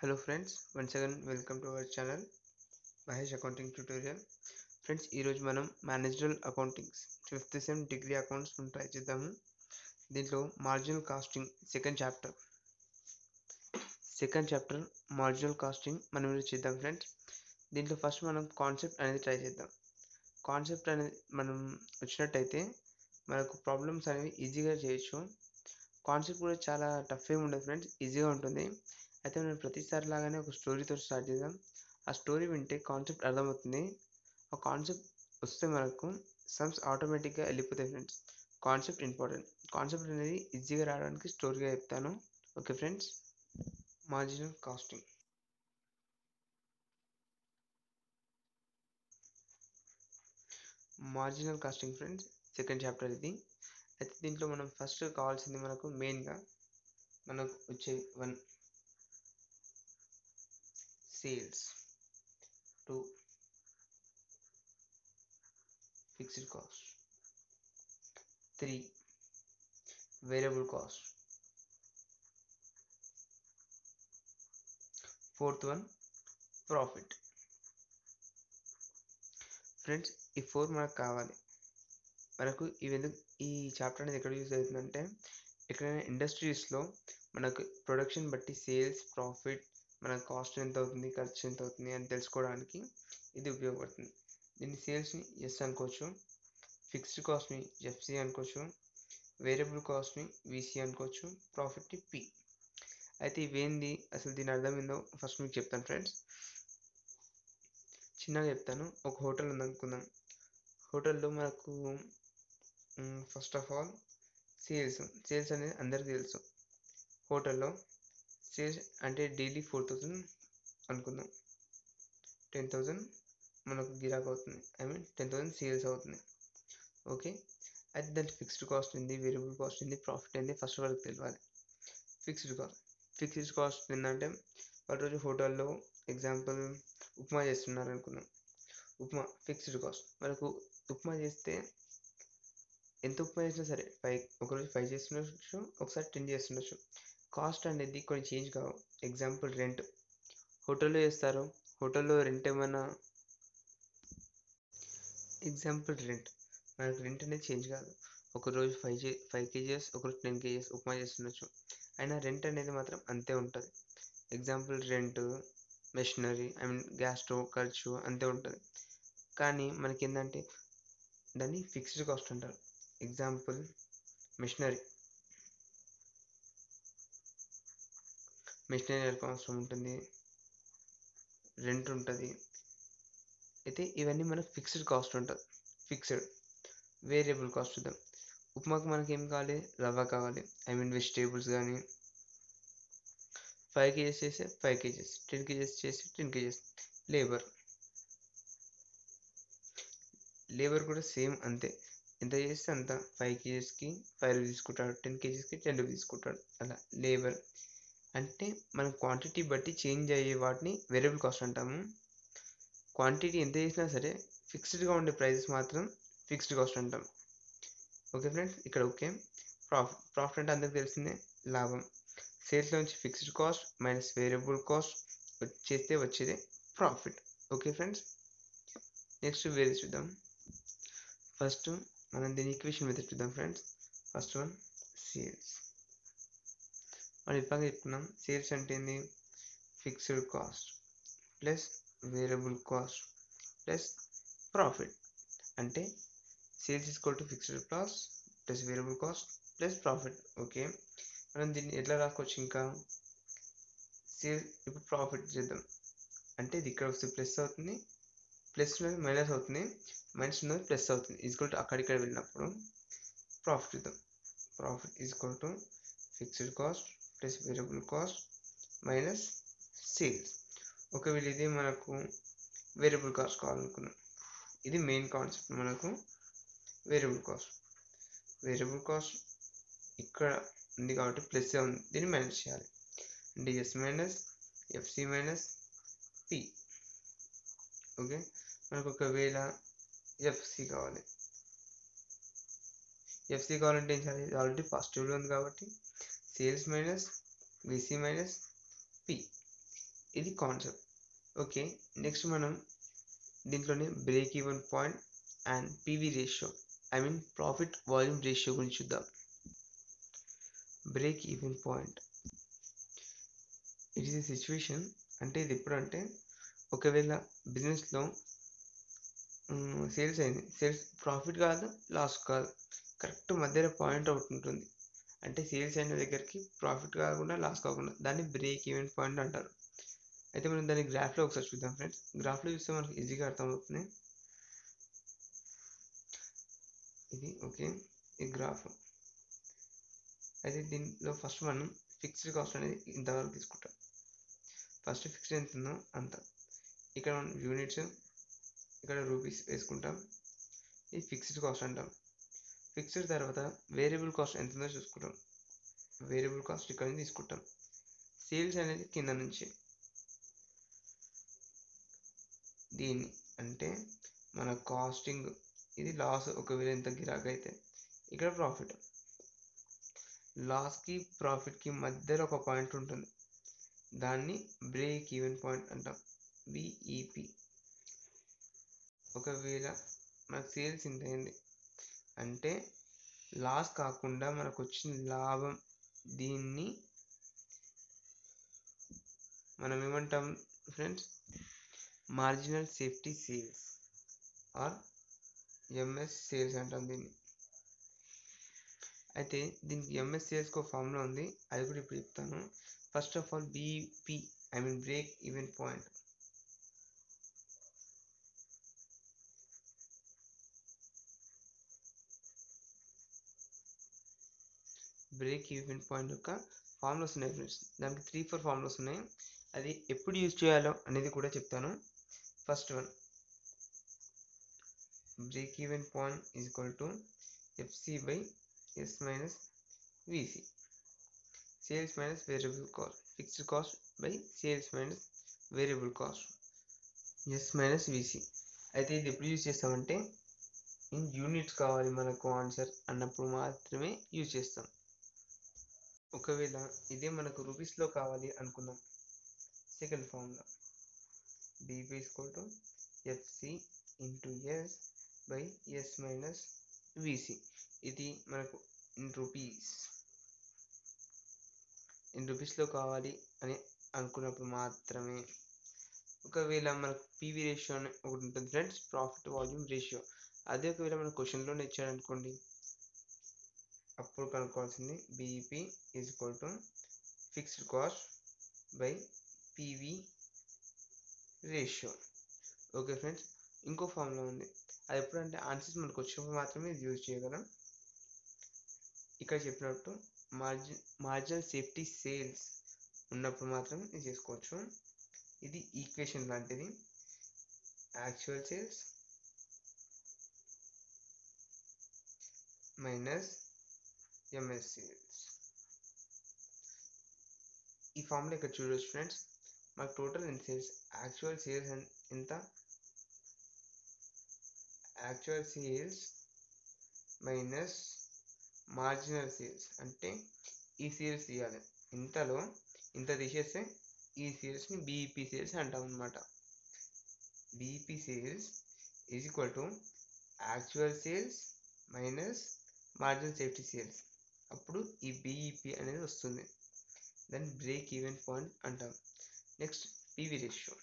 Hello friends once again welcome to our channel Mahesh accounting tutorial friends ఈరోజు మనం managerial accountings fifth sem degree accounts try చేద్దాము. దీంట్లో marginal costing second chapter second chapter marginal costing మనం ఈరోజు చేద్దాం friends దీంట్లో first మనం concept అనేది ట్రై చేద్దాం. కాన్సెప్ట్ అనేది మనం వచ్చినట్టయితే మనకు ప్రాబ్లమ్స్ అనేవి ఈజీగా చేయొచ్చు. కాన్సెప్ట్ కూడా చాలా టఫ్ ఏమి ఉండదు ఫ్రెండ్స్ ఈజీగా ఉంటుంది. అయితే మనం ప్రతిసారి లాగానే ఒక స్టోరీతో స్టార్ట్ చేద్దాం. ఆ స్టోరీ వింటే కాన్సెప్ట్ అర్థమవుతుంది. ఆ కాన్సెప్ట్ వస్తే మనకు సమ్స్ ఆటోమేటిక్గా వెళ్ళిపోతాయి ఫ్రెండ్స్ కాన్సెప్ట్ ఇంపార్టెంట్ కాన్సెప్ట్ అనేది ఈజీగా రావడానికి స్టోరీగా చెప్తాను. Okay friends marginal costing marginal costing friends second chapter ఇది. అయితే దీంట్లో మనం ఫస్ట్ కావాల్సింది మనకు మెయిన్గా మనకు వచ్చే one sales two fixed cost. Three variable cost. Fourth one profit. Friends ఈ ఫోర్ మనకు కావాలి. మనకు ఇవి ఎందుకు ఈ చాప్టర్ అనేది ఎక్కడ యూజ్ అవుతుందంటే ఎక్కడైనా ఇండస్ట్రీస్లో మనకు ప్రొడక్షన్ బట్టి సేల్స్ ప్రాఫిట్ మన కాస్ట్ ఎంత అవుతుంది ఖర్చు ఎంత అవుతుంది అని తెలుసుకోవడానికి ఇది ఉపయోగపడుతుంది. దీన్ని సేల్స్ని ఎస్ అనుకోవచ్చు ఫిక్స్డ్ కాస్ట్ని ఎఫ్సి అనుకోవచ్చు వేరియబుల్ కాస్ట్ని విసి అనుకోవచ్చు ప్రాఫిట్ని పి అయితే ఇవేంది? అసలు దీని అర్థం ఏందో ఫస్ట్ మీకు చెప్తాను ఫ్రెండ్స్ చిన్నగా చెప్తాను ఒక హోటల్ ఉందనుకుందాం హోటల్లో మనకు first of all sales sales అనేది అందరికీ తెలుసు. హోటల్లో సేల్స్ అంటే డైలీ ఫోర్ థౌజండ్ అనుకుందాం. టెన్ థౌజండ్ మనకు గిరాక్ అవుతుంది. I mean ten thousand sales అవుతుంది. ఓకే? అయితే దాని ఫిక్స్డ్ కాస్ట్ ఉంది వేరియబుల్ కాస్ట్ ఉంది ప్రాఫిట్ ఏంది ఫస్ట్ వాళ్ళకి తెలియాలి ఫిక్స్డ్ కాస్ట్ ఫిక్స్డ్ కాస్ట్ ఏంటంటే వాళ్ళ రోజు హోటల్లో ఎగ్జాంపుల్ ఉప్మా చేస్తున్నారు అనుకుందాం. Upma fixed cost. మనకు ఉప్మా చేస్తే ఎంత ఉప్మా చేసినా సరే ఫైవ్ ఒకరోజు ఫైవ్ చేస్తుండొచ్చు ఒకసారి టెన్ చేస్తుండొచ్చు. కాస్ట్ అనేది కొన్ని చేంజ్ కావు. ఎగ్జాంపుల్ రెంట్ హోటల్లో చేస్తారు. హోటల్లో రెంట్ ఏమైనా ఎగ్జాంపుల్ రెంట్ మనకు రెంట్ అనేది చేంజ్ కాదు. ఒకరోజు ఫైవ్ జే ఫైవ్ కేజీస్ ఒకరోజు టెన్ కేజీస్ ఉప్మా చేస్తుండొచ్చు. అయినా రెంట్ అనేది మాత్రం అంతే ఉంటుంది. Example rent machinery I mean gas stove ఖర్చు అంతే ఉంటుంది. కానీ మనకి ఏంటంటే దాన్ని ఫిక్స్డ్ కాస్ట్ అంటారు. ఎగ్జాంపుల్ మిషనరీ మిషనరీ అవసరం ఉంటుంది. రెంట్ ఉంటుంది. అయితే ఇవన్నీ మనకు ఫిక్స్డ్ కాస్ట్ ఉంటుంది. ఫిక్స్డ్ వేరియబుల్ కాస్ట్ చూద్దాం. ఉప్మాకు మనకి ఏం కావాలి? రవ్వ కావాలి. ఐ మీన్ వెజిటేబుల్స్ కానీ ఫైవ్ కేజెస్ చేస్తే ఫైవ్ కేజెస్. టెన్ కేజెస్ చేస్తే టెన్ కేజెస్. లేబర్ లేబర్ కూడా సేమ్ అంతే. ఎంత చేస్తే అంత? ఫైవ్ కేజెస్కి ఫైవ్ రూపీస్ తీసుకుంటాడు. టెన్ కేజెస్కి టెన్ రూపీస్ తీసుకుంటాడు. అలా. లేబర్ అంటే మనం క్వాంటిటీ బట్టి చేంజ్ అయ్యే వాటిని వేరియబుల్ కాస్ట్ అంటాము. క్వాంటిటీ ఎంత చేసినా సరే ఫిక్స్డ్గా ఉండే ప్రైజెస్ మాత్రం ఫిక్స్డ్ కాస్ట్ అంటాం. ఓకే ఫ్రెండ్స్ ఇక్కడ ఓకే ప్రాఫిట్ ప్రాఫిట్ అంటే అందరికి తెలిసిందే లాభం. సేల్స్లో నుంచి fixed cost minus variable cost చేస్తే వచ్చేదే ప్రాఫిట్ ఓకే ఫ్రెండ్స్ నెక్స్ట్ వేరే చూద్దాం. ఫస్ట్ మనం దీని ఈక్వేషన్ మెథడ్ చూద్దాం ఫ్రెండ్స్ ఫస్ట్ వన్ సేల్స్ మనం ఇప్పటికే చెప్పుకున్నాం సేల్స్ అంటే ఏంది? Fixed cost plus variable cost plus profit. అంటే sales equal to fixed cost plus variable cost plus profit. Okay? మనం దీన్ని ఎట్లా రాసుకోవచ్చు ఇంకా? సేల్ ఇప్పుడు ప్రాఫిట్ చేద్దాం. అంటే ఇది ఇక్కడ వస్తే ప్లస్ అవుతుంది. ప్లస్ ఉన్నది మైనస్ అవుతుంది. మైనస్ ఉన్నది ప్లస్ అవుతుంది. ఈజ్వల్ టు అక్కడిక్కడ వెళ్ళినప్పుడు ప్రాఫిట్ చేద్దాం. Profit equal to fixed cost plus variable cost minus sales ఒకవేళ ఇది మనకు వేరియబుల్ కాస్ట్ కావాలనుకున్నాం. ఇది మెయిన్ కాన్సెప్ట్ మనకు వేరియబుల్ కాస్ట్ వేరియబుల్ కాస్ట్ ఇక్కడ ఉంది కాబట్టి ప్లస్ ఉంది. దీన్ని మైనస్ చేయాలి. అంటే S minus FC minus P okay? మనకు ఒకవేళ ఎఫ్సి కావాలి. ఎఫ్సి కావాలంటే ఏం చేయాలి? ఆల్రెడీ పాజిటివ్లో ఉంది కాబట్టి sales minus VC minus P ఇది కాన్సెప్ట్ ఓకే నెక్స్ట్ మనం దీంట్లోనే break even point and PV ratio I mean profit volume ratio గురించి చూద్దాం. Break even point it is a situation అంటే ఇది ఎప్పుడంటే ఒకవేళ బిజినెస్లో సేల్స్ అయింది సేల్స్ ప్రాఫిట్ కాదు లాస్ కాదు. కరెక్ట్ మధ్యలో పాయింట్ అవుట్ ఉంటుంది అంటే సేల్స్ అయిన దగ్గరికి ప్రాఫిట్ కాకుండా లాస్ కాకుండా దాన్ని బ్రేక్ ఈవెన్ పాయింట్ అంటారు. అయితే మనం దాన్ని గ్రాఫ్లో ఒకసారి చూద్దాం ఫ్రెండ్స్. గ్రాఫ్లో చూస్తే మనకు ఈజీగా అర్థమవుతుంది. ఇది ఓకే. ఈ గ్రాఫ్ అయితే దీనిలో ఫస్ట్ మనం ఫిక్స్డ్ కాస్ట్ అనేది ఇంతవరకు తీసుకుంటాం. ఫస్ట్ ఫిక్స్డ్ ఎంత ఉందో అంత. ఇక్కడ మనం యూనిట్స్ ఇక్కడ రూపీస్ వేసుకుంటాం. ఇది ఫిక్స్డ్ కాస్ట్ అంటాం. ఫిక్స్డ్ తర్వాత వేరియబుల్ కాస్ట్ ఎంత ఉందో చూసుకుంటాం. వేరియబుల్ కాస్ట్ ఇక్కడ నుంచి తీసుకుంటాం. సేల్స్ అనేది కింద నుంచి. దీన్ని అంటే మన కాస్టింగ్ ఇది లాస్ ఒకవేళ ఎంత గిరాక్ అయితే ఇక్కడ ప్రాఫిట్. లాస్కి ప్రాఫిట్కి మధ్యలో ఒక పాయింట్ ఉంటుంది. దాన్ని బ్రేక్ ఈవెన్ పాయింట్ అంటాం. బిఈపి ఒకవేళ మనకు సేల్స్ ఇంత అయింది. అంటే లాస్ కాకుండా మనకు వచ్చిన లాభం దీన్ని మనం ఏమంటాం friends marginal safety sales or MS sales అంటాం దీన్ని. అయితే దీనికి ఎంఎస్ సేల్స్ ఒక ఫామ్లో ఉంది. అది కూడా ఇప్పుడు చెప్తాను. First of all BP I mean break even point break even point యొక్క ఫార్ములాస్ ఉన్నాయి ఫ్రెండ్స్ దానికి త్రీ ఫోర్ ఫార్ములాస్ ఉన్నాయి. అది ఎప్పుడు యూజ్ చేయాలో అనేది కూడా చెప్తాను. First one break even point is equal to FC by S minus VC sales minus variable cost fixed cost by sales minus variable cost S minus VC అయితే ఇది ఎప్పుడు యూజ్ చేస్తామంటే ఇన్ యూనిట్స్ కావాలి మనకు ఆన్సర్ అన్నప్పుడు మాత్రమే use చేస్తాం. ఒకవేళ ఇదే మనకు రూపీస్లో కావాలి అనుకుందాం. Second formula BP equal to FC into S by S minus VC ఇది మనకు ఇన్ రూపీస్ ఇన్ రూపీస్లో కావాలి అని అనుకున్నప్పుడు మాత్రమే. ఒకవేళ మనకు పీవీ రేషియో అని ఒకటి ఉంటుంది ఫ్రెండ్స్ ప్రాఫిట్ వాల్యూమ్ రేషియో అదే ఒకవేళ మన క్వశ్చన్లోనే ఇచ్చాడు అనుకోండి అప్పుడు కనుక్కోవాల్సింది BEP is equal to fixed cost by PV ratio okay friends ఇంకో ఫామ్లో ఉంది. అది ఎప్పుడంటే ఆన్సర్స్ మనకు వచ్చినప్పుడు మాత్రమే ఇది యూజ్ చేయగలం. ఇక్కడ చెప్పినట్టు మార్జిన్ మార్జినల్ సేఫ్టీ సేల్స్ ఉన్నప్పుడు మాత్రమే ఇది చేసుకోవచ్చు. ఇది ఈక్వేషన్ లాంటిది. Actual sales minus MS sales ఈ ఫార్ములా ఇక్కడ చూడవచ్చు ఫ్రెండ్స్ మాకు total in sales actual sales ఎంత actual sales minus marginal sales అంటే ఈ సేల్స్ తీయాలి. ఇంతలో ఇంత తీసేస్తే ఈ సేల్స్ని బీఈపీ సేల్స్ అంటాం అనమాట BEP sales is equal to actual sales minus marginal safety sales అప్పుడు ఈ బీఈపీ అనేది వస్తుంది. దాన్ని బ్రేక్ ఈవెన్ పాయింట్ అంటాం. Next PV ratio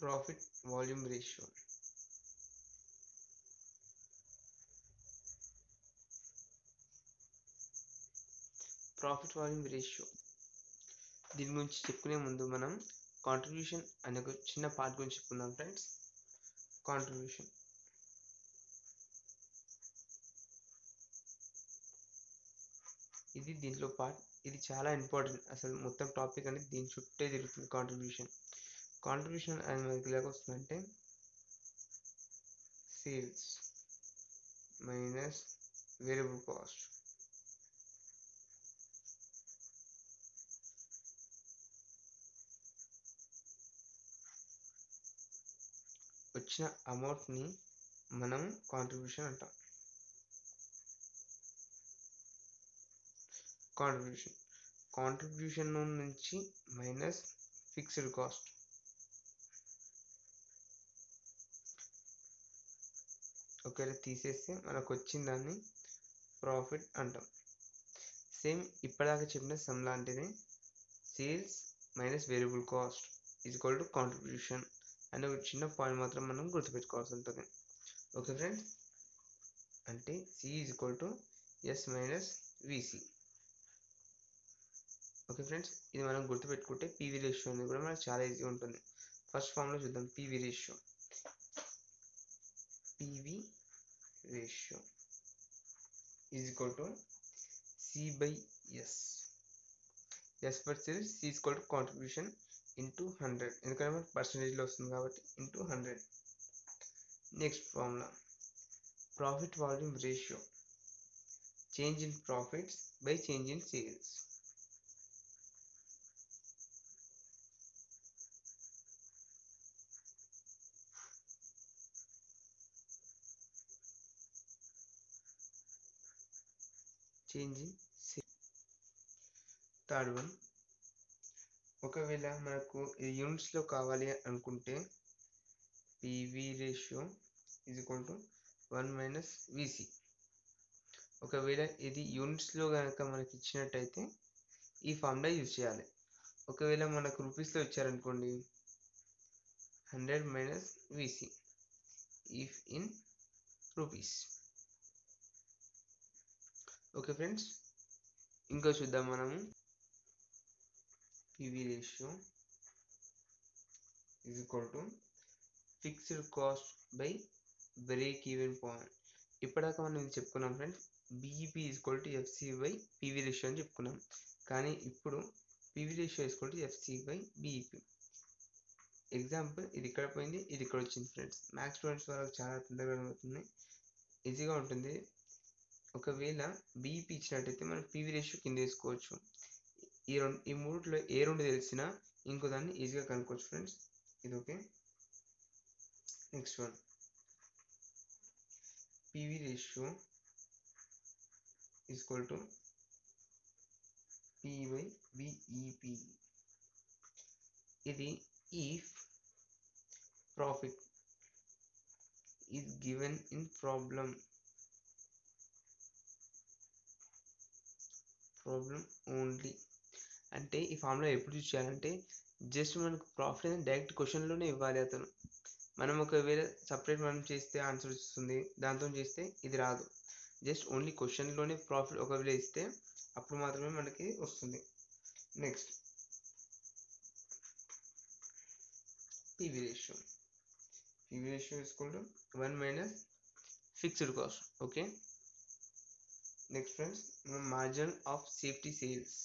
profit volume ratio profit volume ratio దీని గురించి చెప్పుకునే ముందు మనం కాంట్రిబ్యూషన్ అనే ఒక చిన్న పార్ట్ గురించి చెప్పుకుందాం ఫ్రెండ్స్ కాంట్రిబ్యూషన్ ఇది దీంట్లో పార్ట్ ఇది చాలా ఇంపార్టెంట్ అసలు మొత్తం టాపిక్ అనేది దీని చుట్టే తిరుగుతుంది కాంట్రిబ్యూషన్ కాంట్రిబ్యూషన్ అనేది మనకి ఎలాగ వస్తుందంటే సేల్స్ మైనస్ వేరియబుల్ కాస్ట్ వచ్చిన అమౌంట్ని మనం కాంట్రిబ్యూషన్ అంటాం. కాంట్రిబ్యూషన్ కాంట్రిబ్యూషన్ నుంచి మైనస్ ఫిక్స్డ్ కాస్ట్ ఒకవేళ తీసేస్తే మనకు వచ్చిన దాన్ని ప్రాఫిట్ అంటాం. సేమ్ ఇప్పటిదాకా చెప్పిన సమ్ లాంటిదే. Sales minus variable cost is equal to contribution అనే ఒక చిన్న పాయింట్ మాత్రం మనం గుర్తుపెట్టుకోవాల్సి ఉంటుంది. ఓకే ఫ్రెండ్స్ అంటే C is equal to S minus VC okay friends ఇది మనం గుర్తుపెట్టుకుంటే పీవీ రేషియో అనేది కూడా మనకు చాలా ఈజీగా ఉంటుంది. ఫస్ట్ ఫామ్లో చూద్దాం PV ratio PV ratio is equal to C by S S per C is equal to contribution into hundred ఎందుకంటే మనకి పర్సంటేజ్లో వస్తుంది కాబట్టి into hundred next formula profit volume ratio change in profits by change in sales changing third one. ఒకవేళ మనకు యూనిట్స్లో కావాలి అనుకుంటే పివి రేషియో ఇది equal to one minus VC ఒకవేళ ఇది యూనిట్స్లో కనుక మనకి ఇచ్చినట్టయితే ఈ ఫార్ములా యూజ్ చేయాలి. ఒకవేళ మనకు రూపీస్లో ఇచ్చారనుకోండి hundred minus VC if in rupees okay friends ఇంకా చూద్దాం మనము. PV ratio is equal to fixed cost by break even point ఇప్పటిదాకా మనం ఇది చెప్పుకున్నాం friends BEP is equal to FC by PV ratio అని చెప్పుకున్నాం. కానీ ఇప్పుడు PV ratio is equal to FC by BEP example ఇది ఇక్కడ పోయింది ఇది ఇక్కడ వచ్చింది ఫ్రెండ్స్. మ్యాథ్స్ స్టూడెంట్స్ వాళ్ళకి చాలా తొందరగా అవుతుంది ఈజీగా ఉంటుంది. ఒకవేళ బీఈపీ ఇచ్చినట్టయితే మనం పీవీ రేషియో కింద వేసుకోవచ్చు. ఈ రెండు ఈ మూడులో ఏ రెండు తెలిసినా ఇంకో దాన్ని ఈజీగా కనుక్కోవచ్చు ఫ్రెండ్స్ ఇది okay? Next one PV ratio equal to P by BEP ఇది if profit is given in problem problem only అంటే ఈ ఫామ్లో ఎప్పుడు యూజ్ చేయాలంటే జస్ట్ మనకు ప్రాఫిట్ అనేది డైరెక్ట్ క్వశ్చన్లోనే ఇవ్వాలి అతను. మనం ఒకవేళ సపరేట్ మనం చేస్తే ఆన్సర్ వస్తుంది దాంతో చేస్తే ఇది రాదు. జస్ట్ ఓన్లీ క్వశ్చన్లోనే ప్రాఫిట్ ఒకవేళ ఇస్తే అప్పుడు మాత్రమే మనకి వస్తుంది. Next PV ratio PV ratio equal one minus fixed cost okay next friends margin of safety sales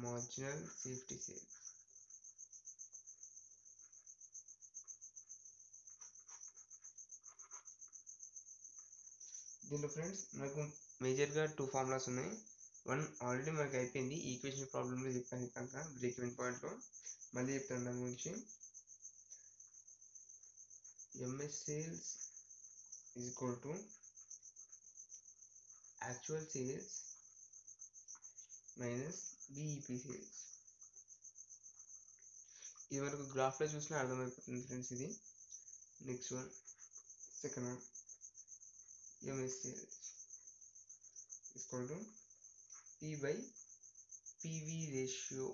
marginal safety sales దీంట్లో ఫ్రెండ్స్ మనకు మేజర్గా టూ ఫార్ములాస్ ఉన్నాయి వన్ ఆల్రెడీ మనకి అయిపోయింది ఈక్వేషన్ ప్రాబ్లంలో చెప్పాను కనుక బ్రేక్ ఈవెన్ పాయింట్లో మళ్ళీ చెప్తాను దాని గురించి MS sales is equal to actual sales minus BEP sales ఇది మనకు గ్రాఫ్లో చూసినా అర్థమైపోతుంది ఫ్రెండ్స్ ఇది. Next one second one MS sales equal to P by PV ratio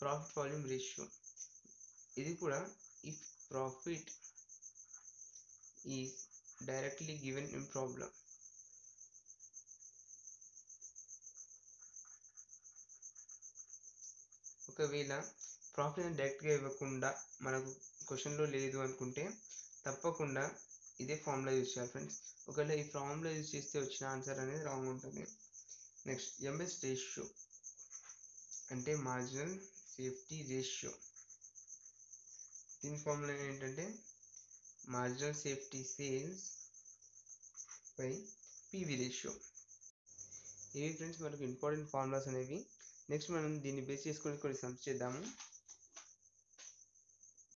profit volume ratio ఇది కూడా if profit is directly given in problem. ఒకవేళ profit అని డైరెక్ట్గా ఇవ్వకుండా మనకు క్వశ్చన్లో లేదు అనుకుంటే తప్పకుండా ఇదే ఫార్ములా యూజ్ చేయాలి ఫ్రెండ్స్ ఒకవేళ ఈ ఫార్ములా యూజ్ చేస్తే వచ్చిన ఆన్సర్ అనేది రాంగ్ ఉంటుంది. నెక్స్ట్ ఎంఎస్ రేషియో అంటే మార్జినల్ సేఫ్టీ రేషియో దీని ఫార్ములా ఏంటంటే marginal safety sales by PV ratio ఇవి ఫ్రెండ్స్ మనకు ఇంపార్టెంట్ ఫార్ములాస్ అనేవి. నెక్స్ట్ మనం దీన్ని బేస్ చేసుకొని కొన్ని సమ్స్ చేద్దాము.